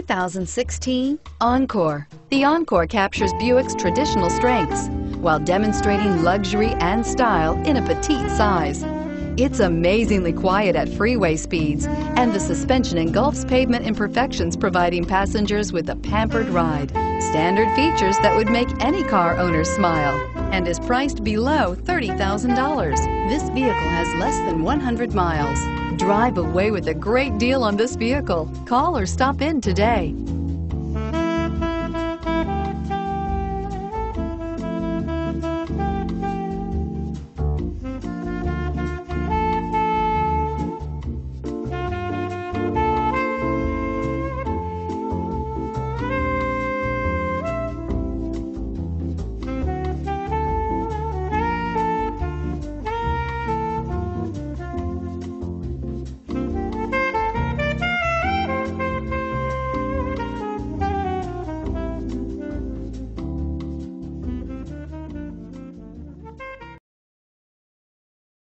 2016 Encore. The Encore captures Buick's traditional strengths while demonstrating luxury and style in a petite size. It's amazingly quiet at freeway speeds, and the suspension engulfs pavement imperfections, providing passengers with a pampered ride. Standard features that would make any car owner smile and is priced below $30,000. This vehicle has less than 100 miles. Drive away with a great deal on this vehicle. Call or stop in today.